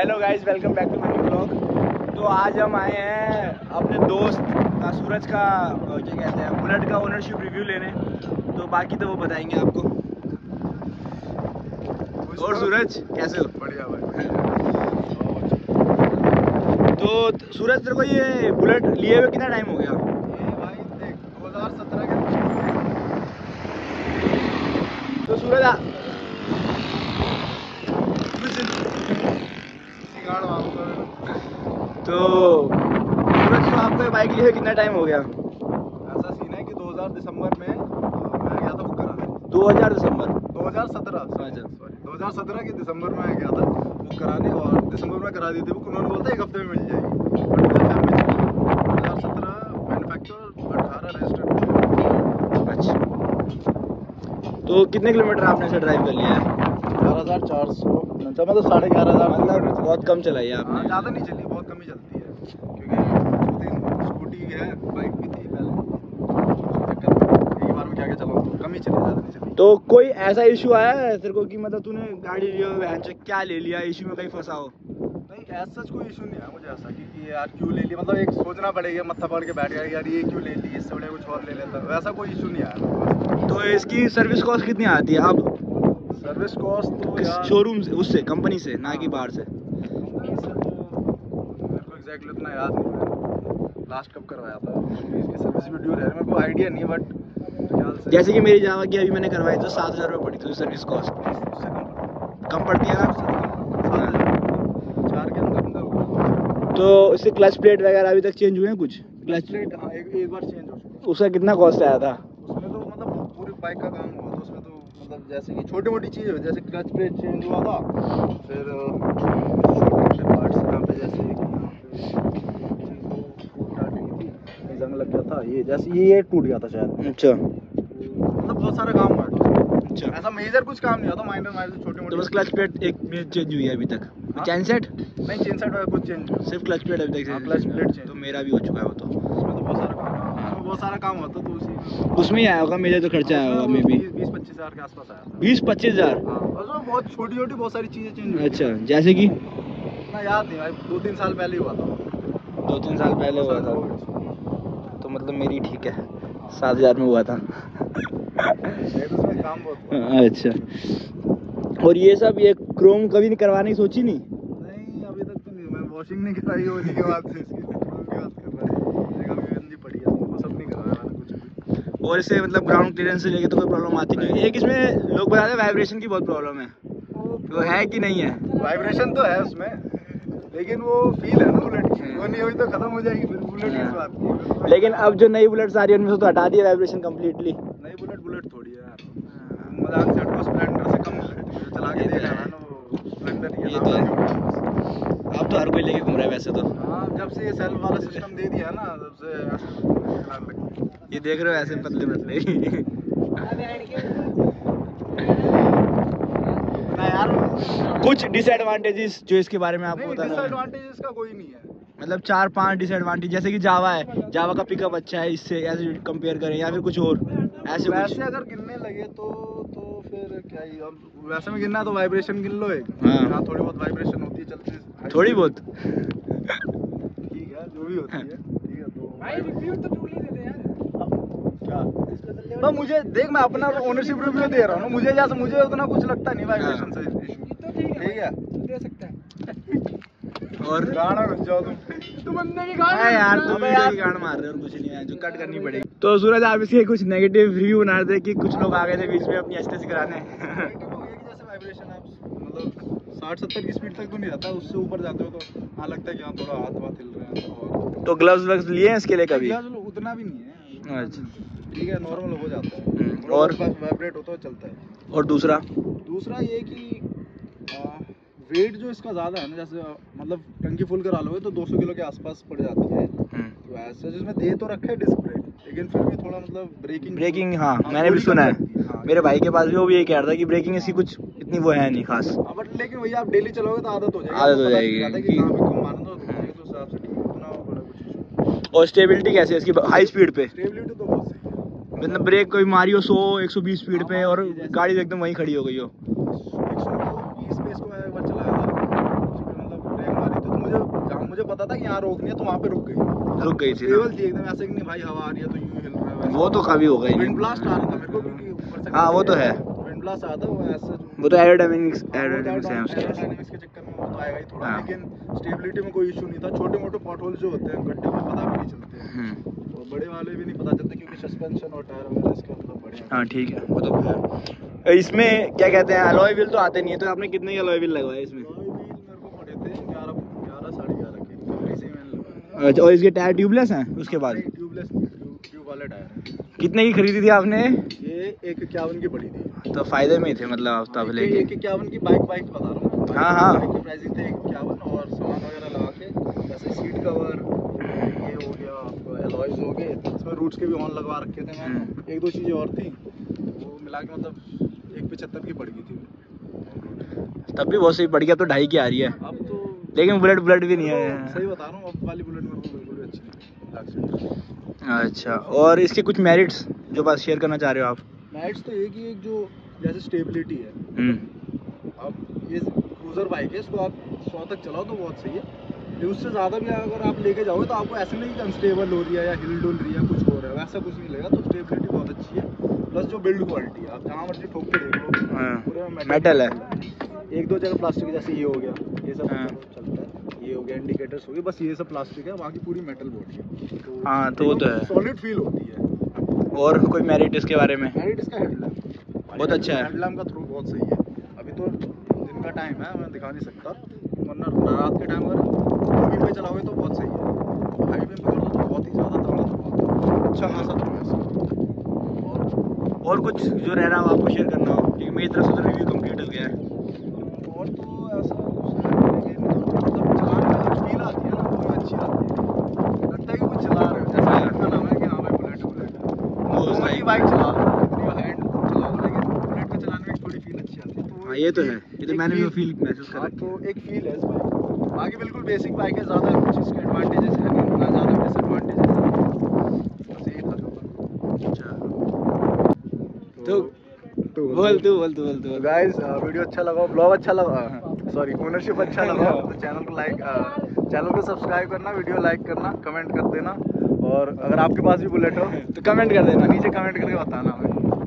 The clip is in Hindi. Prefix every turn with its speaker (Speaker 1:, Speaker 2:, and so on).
Speaker 1: Hello guys welcome back to my blog तो आज हम आए हैं अपने दोस्त का सूरज का क्या कहते हैं बुलेट का ओनरशिप रिव्यू लेने। तो बाकी तो वो बताएँगे आपको। और सूरज कैसे हो?
Speaker 2: बढ़िया भाई।
Speaker 1: तो सूरज तेरे को ये बुलेट लिए हुए कितना टाइम हो गया?
Speaker 2: ये भाई देख 2017 के
Speaker 1: तो सूरज आ-
Speaker 2: गाड़ माँगता
Speaker 1: तो सूरज को आपको ये बाइक लिए कितना टाइम हो गया?
Speaker 2: ऐसा सीन है कि 2000 दिसंबर में मैं गया था बुक कराने।
Speaker 1: 2000 दिसंबर?
Speaker 2: 2017
Speaker 1: अच्छा।
Speaker 2: सॉरी 2017 के दिसंबर में मैं गया था बुक कराने और दिसंबर में करा दी थी बुक। उन्होंने बोला था एक हफ़्ते में मिल जाएगी। बट मुझे फिर में चली 2017 मैन्युफैक्चर 18 रजिस्टर्ड
Speaker 1: अच्छा। तो कितने किलोमीटर आपने इसे ड्राइव कर लिया? है
Speaker 2: ग्यारह हज़ार चार सौ। मतलब साढ़े ग्यारह हज़ार
Speaker 1: मतलब बहुत कम चलाई है
Speaker 2: हाँ
Speaker 1: आपने
Speaker 2: ज़्यादा नहीं चली बहुत कम ही चलती है। क्योंकि स्कूटी है बाइक भी थी पहले। उसके चक्कर में एक बार में क्या क्या चलाओ कम ही चली ज़्यादा नहीं चली।
Speaker 1: तो कोई ऐसा इशू आया है तेरे को कि मतलब तूने गाड़ी लिया वैन से क्या ले लिया इशू में कहीं फंसा हो?
Speaker 2: नहीं ऐसा कोई इशू नहीं है मुझे ऐसा कि, कि यार क्यों ले लिया? मतलब एक सोचना पड़ेगा मत्था पड़ के बैठ गया यार ये क्यों ले ली इससे बढ़िया कुछ और ले लेता। वैसा कोई इशू नहीं आया।
Speaker 1: तो इसकी सर्विस कॉस्ट कितनी आती है अब?
Speaker 2: सर्विस कॉस्ट तो
Speaker 1: शोरूम से उससे कंपनी से ना कि बाहर से?
Speaker 2: तो मेरे को एग्जैक्टली उतना याद नहीं है। लास्ट कब करवाया था? इसकी सर्विस भी ड्यू है मेरे को आइडिया नहीं बट
Speaker 1: जैसे कि मेरी जावा की अभी मैंने करवाई तो सात हज़ार रुपये पड़ी थी सर्विस कॉस्ट
Speaker 2: कम?
Speaker 1: पड़ती है ना?
Speaker 2: चार के अंदर अंदर
Speaker 1: तो इससे क्लच प्लेट वगैरह अभी तक चेंज हुए हैं कुछ? क्लच
Speaker 2: प्लेट हाँ एक एक बार चेंज हो चुका
Speaker 1: उसका कितना कॉस्ट आया था?
Speaker 2: उसमें तो मतलब पूरी बाइक का काम हुआ था उसमें तो मतलब जैसे कि छोटी मोटी चीज़ है जैसे क्लच प्लेट चेंज हुआ था फिर छोटे मोटे पार्ट्स यहाँ पे जैसे कि यहाँ पे चीज़ को काट गई थी ये जंग लग गया था ये जैसे ये ये टूट गया था शायद।
Speaker 1: अच्छा।
Speaker 2: मतलब बहुत सारा काम हुआ
Speaker 1: अच्छा।
Speaker 2: ऐसा मेजर कुछ काम नहीं हुआ था माइनर माइनर छोटे मोटे तो
Speaker 1: बस क्लच प्लेट एक चेंज हुई है अभी तक।
Speaker 2: हाँ?
Speaker 1: चैन सेट
Speaker 2: नहीं चेन वाला कुछ चेंज
Speaker 1: सिर्फ़ क्लच प्लेट अभी तक
Speaker 2: हाँ, clutch
Speaker 1: हुआ।
Speaker 2: plate change।
Speaker 1: तो मेरा भी हो चुका है वो तो।
Speaker 2: उसमें तो बहुत सारा काम बहुत सारा काम हुआ था तो उसी
Speaker 1: उसमें ही आया होगा मेरा तो खर्चा आया होगा मे बी
Speaker 2: बीस पच्चीस हज़ार के आसपास आया
Speaker 1: बीस पच्चीस हज़ार?
Speaker 2: हाँ बहुत छोटी छोटी बहुत सारी चीज़ें चेंज हुई।
Speaker 1: अच्छा जैसे कि?
Speaker 2: इतना याद नहीं भाई दो तीन साल पहले ही हुआ था।
Speaker 1: दो तीन साल पहले हुआ था। मतलब मेरी ठीक है। सात हज़ार में हुआ था।
Speaker 2: काम बहुत
Speaker 1: अच्छा। और ये सब ये क्रोम कभी नहीं करवाने की सोची नहीं?
Speaker 2: नहीं अभी तक तो नहीं। मैं वॉशिंग नहीं कराई होली के बाद से इसकी है। है भी।
Speaker 1: और इसे मतलब ग्राउंड क्लियरेंस से लेके तो कोई प्रॉब्लम आती नहीं। एक इसमें लोग बताते हैं वाइब्रेशन की बहुत प्रॉब्लम है। वो है कि नहीं है?
Speaker 2: वाइब्रेशन तो है उसमें लेकिन वो फील है ना बुलेट की। वो नहीं हुई तो खत्म हो जाएगी बुलेट की तो-
Speaker 1: लेकिन अब जो नई बुलेट्स आ रही है उनमें से तो हटा दिया वाइब्रेशन कम्प्लीटली
Speaker 2: नई बुलेट बुलेट थोड़ी है मज़ाक से हटको स्प्लेंडर से कम बुलेट। जो चला के
Speaker 1: ये तो है।
Speaker 2: स्प्लेंडर
Speaker 1: ये तो है। अब तो हर कोई लेके घूम रहा है वैसे तो।
Speaker 2: हाँ जब से ये सेल्फ वाला सिस्टम दे दिया ना तब से लग गए।
Speaker 1: ये देख रहे हो ऐसे पतले पतले
Speaker 2: यार
Speaker 1: कुछ डिसएडवांटेजेस जो इसके बारे में आपको बता रहा
Speaker 2: डिसएडवांटेज इसका कोई नहीं है
Speaker 1: मतलब चार पाँच डिसएडवांटेज जैसे कि जावा है जावा का पिकअप अच्छा है इससे ऐसे कंपेयर करें या फिर कुछ और ऐसे कुछ।
Speaker 2: वैसे अगर गिनने लगे तो तो फिर क्या ही अब वैसे में गिनना तो वाइब्रेशन गिन लो एक।
Speaker 1: हाँ।
Speaker 2: हाँ थोड़ी बहुत वाइब्रेशन होती है चलती
Speaker 1: थोड़ी बहुत।
Speaker 2: ठीक है जो भी होती है ठीक है तो भाई रिव्यू तो टूल ही देते यार। क्या? तो मुझे देख मैं अपना ओनरशिप रिव्यू दे रहा हूँ मुझे जैसे मुझे उतना कुछ लगता नहीं वाइब्रेशन से issue। ठीक है
Speaker 3: दे सकता है।
Speaker 1: और
Speaker 2: गाना घुस जाओ तुम।
Speaker 3: तू
Speaker 1: हाँ यार तुम
Speaker 2: अबे
Speaker 1: वीडियो
Speaker 2: यार।
Speaker 1: की गांड मार रहे हो और कुछ नहीं है जो कट करनी पड़ेगी। तो सूरज आप इसके कुछ नेगेटिव रिव्यू बना रहे थे कि कुछ लोग आ गए थे बीच में अपनी एचटेसी कराने।
Speaker 2: Negative हो गया कि जैसे वाइब्रेशन आप मतलब साठ सत्तर की स्पीड तक तो नहीं जाता उससे ऊपर जाते हो तो हाँ लगता है कि हाँ थोड़ा हाथ वाथ हिल रहे हैं और
Speaker 1: तो ग्लव्स वग्स लिए हैं इसके लिए कभी?
Speaker 2: उतना भी नहीं है
Speaker 1: अच्छा।
Speaker 2: ठीक है नॉर्मल हो जाता है।
Speaker 1: हम्म,
Speaker 2: और
Speaker 1: और?
Speaker 2: वाइब्रेट होता है चलता है।
Speaker 1: और दूसरा?
Speaker 2: दूसरा ये कि वेट जो इसका ज़्यादा है ना जैसे मतलब टंकी फुल करा लोगे तो 200 किलो के आसपास पड़ जाती है। तो ऐसा जिसमें दे तो रखा है डिस्क ब्रेक लेकिन फिर भी थोड़ा मतलब ब्रेकिंग
Speaker 1: ब्रेकिंग हाँ मैंने भी सुना है।
Speaker 2: हाँ।
Speaker 1: मेरे भाई के पास भी वो भी यही कह रहा था कि ब्रेकिंग इसकी कुछ इतनी वो है नहीं खास।
Speaker 2: हाँ, बट लेकिन भैया आप डेली चलोगे तो आदत हो जाएगी।
Speaker 1: आदत हो जाएगी
Speaker 2: है तो तो है।
Speaker 1: और स्टेबिलिटी कैसे है इसकी हाई स्पीड पे?
Speaker 2: स्टेबिलिटी तो बहुत सही है।
Speaker 1: मतलब ब्रेक कोई मारी हो 100 120 स्पीड पे और गाड़ी एकदम वहीं खड़ी हो गई हो।
Speaker 2: एक सौ बीस पे इसको मैं एक बार चलाया था मतलब मुझे पता था कि यहाँ रोकनी है तो वहाँ पे रुक गई
Speaker 1: रुक गई थी
Speaker 2: स्टेबल थी एकदम ऐसे नहीं भाई हवा आ रही है तो यूँ हिल रहा है
Speaker 1: वो तो कभी होगा ही
Speaker 2: विंड ब्लास्ट आ रहा था मेरे को क्योंकि ऊपर से
Speaker 1: हाँ, वो तो है।
Speaker 2: विंड ब्लास्ट आता है वो ऐसे
Speaker 1: वो तो एरोडायनामिक्स
Speaker 2: हाँ,
Speaker 1: एरोडायनामिक्स है उसके
Speaker 2: के चक्कर में वो तो आएगा ही थोड़ा
Speaker 1: हाँ।
Speaker 2: लेकिन स्टेबिलिटी में कोई इशू नहीं था। छोटे मोटे पॉट होल जो होते हैं गड्ढे में पता भी नहीं चलते हैं।
Speaker 1: हम्म।
Speaker 2: और बड़े वाले भी नहीं पता चलते क्योंकि सस्पेंशन और टायर वगैरह इसके मतलब बड़े हैं।
Speaker 1: ठीक है। वो तो है। इसमें क्या कहते हैं अलॉय व्हील तो आते नहीं है तो आपने कितने अलॉय व्हील लगवाए इसमें
Speaker 2: Alloy wheel मेरे को पड़े थे ग्यारह ग्यारह साढ़े ग्यारह के कंपनी से ही मैंने लगवाया
Speaker 1: अच्छा और इसके टायर ट्यूबलेस हैं? उसके बाद।
Speaker 2: ट्यूबलेस ट्यूब वाले टायर
Speaker 1: कितने की खरीदी थी आपने?
Speaker 2: ये एक इक्यावन की पड़ी थी।
Speaker 1: तो फ़ायदे में ही थे मतलब आप तब
Speaker 2: एक-
Speaker 1: लेके।
Speaker 2: एक इक्यावन की बाइक बाइक बता रहा हूँ।
Speaker 1: हाँ, हाँ।
Speaker 2: बाइक की प्राइसिंग थे इक्यावन और सामान वगैरह लगा के जैसे सीट कवर ये हो गया आपका एलॉयज हो गए इसमें रूट्स के भी ऑन लगवा रखे थे मैंने।
Speaker 1: हम्म।
Speaker 2: एक दो चीज़ें और थी वो मिला के मतलब एक पचहत्तर की पड़ गई थी।
Speaker 1: तब भी बहुत सही बढ़ गया अब तो ढाई की आ रही है।
Speaker 2: अब तो
Speaker 1: लेकिन बुलेट बुलेट भी नहीं
Speaker 2: सही बता रहा हूँ वाली बुलेट मेरे को बिल्कुल भी अच्छी नहीं
Speaker 1: अच्छा और इसके कुछ मेरिट्स जो बात शेयर करना चाह रहे हो आप?
Speaker 2: मैट्स तो एक ही एक जो जैसे स्टेबिलिटी है।
Speaker 1: हम्म।
Speaker 2: अब ये क्रूजर बाइक है इसको आप सौ तक चलाओ तो बहुत सही है। उससे ज़्यादा भी अगर आप लेके जाओगे तो आपको ऐसे नहीं कि अनस्टेबल हो रही है या हिल डुल रही है कुछ हो रहा है वैसा कुछ नहीं लगेगा। तो स्टेबिलिटी बहुत अच्छी है। प्लस जो बिल्ड क्वालिटी है आप जहाँ मर्ज़ी ठोक के देख लो।
Speaker 1: हाँ,
Speaker 2: पूरे में
Speaker 1: metal है।
Speaker 2: एक दो जगह प्लास्टिक जैसे ये हो गया ये सब
Speaker 1: हाँ।
Speaker 2: चलता है। ये हो गया इंडिकेटर्स हो गए बस ये सब प्लास्टिक है बाकी पूरी मेटल बॉडी है
Speaker 1: हाँ, तो वो तो है।
Speaker 2: सॉलिड फील होती है।
Speaker 1: और कोई मेरिट इसके बारे में?
Speaker 2: मेरिट इसका हेडलैम्प
Speaker 1: बहुत अच्छा है।
Speaker 2: हेडलैम्प का थ्रू बहुत सही है। अभी तो दिन का टाइम है मैं दिखा नहीं सकता। वरना रात के टाइम अगर मूवी पे चलाओगे तो बहुत सही है। हाईवे पे कर तो बहुत ही ज़्यादा तगड़ा थ्रू है। अच्छा खासा थ्रू है और
Speaker 1: और कुछ जो रह रहा हो आपको शेयर करना हो क्योंकि मेरी तरफ़ से तो रिव्यू कंप्लीट हो गया है
Speaker 2: और तो ऐसा कुछ है नहीं, लेकिन मतलब चलाने में जो फील आती है ना वो अच्छी आती है लगता है कि कुछ चला रहे हो जैसा
Speaker 1: हाँ।
Speaker 2: बुलेट का नाम है कि हाँ भाई बुलेट बुलेट है
Speaker 1: वो
Speaker 2: वो
Speaker 1: सही।
Speaker 2: की बाइक चला लो कितनी हाई एंड चलाओ लेकिन बुलेट को चलाने में थोड़ी फील अच्छी आती है तो
Speaker 1: हाँ ये तो है। ये तो मैंने भी वो फील महसूस कर
Speaker 2: हाँ तो एक फील है इस बाइक बाकी बिल्कुल बेसिक बाइक है ज़्यादा कुछ इसके एडवांटेजेस है ना ज़्यादा डिसएडवांटेजेस है। बस यही था जो
Speaker 1: तो
Speaker 2: तो
Speaker 1: बोल तू बोल तू बोल तू
Speaker 2: गाइस वीडियो अच्छा लगा ब्लॉग अच्छा लगा। सॉरी ओनरशिप अच्छा लगा। तो चैनल को लाइक चैनल को सब्सक्राइब करना वीडियो लाइक करना कमेंट कर देना। और अगर आपके पास भी बुलेट हो
Speaker 1: तो कमेंट कर देना।
Speaker 2: नीचे कमेंट करके बताना हमें।